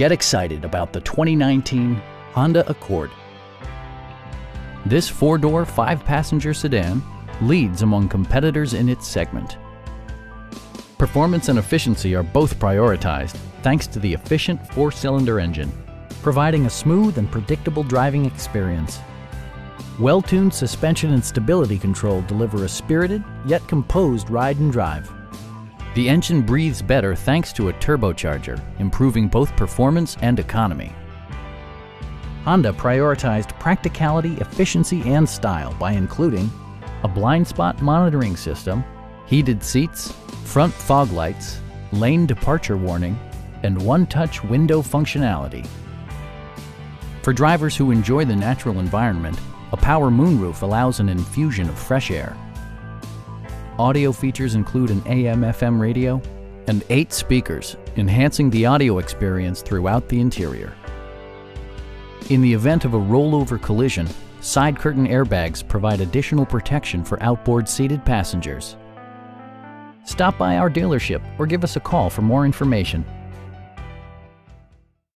Get excited about the 2019 Honda Accord. This four-door, five-passenger sedan leads among competitors in its segment. Performance and efficiency are both prioritized thanks to the efficient four-cylinder engine, providing a smooth and predictable driving experience. Well-tuned suspension and stability control deliver a spirited yet composed ride and drive. The engine breathes better thanks to a turbocharger, improving both performance and economy. Honda prioritized practicality, efficiency, and style by including a blind spot monitoring system, heated seats, front fog lights, lane departure warning, and one-touch window functionality. For drivers who enjoy the natural environment, a power moonroof allows an infusion of fresh air. Audio features include an AM-FM radio and eight speakers, enhancing the audio experience throughout the interior. In the event of a rollover collision, side curtain airbags provide additional protection for outboard seated passengers. Stop by our dealership or give us a call for more information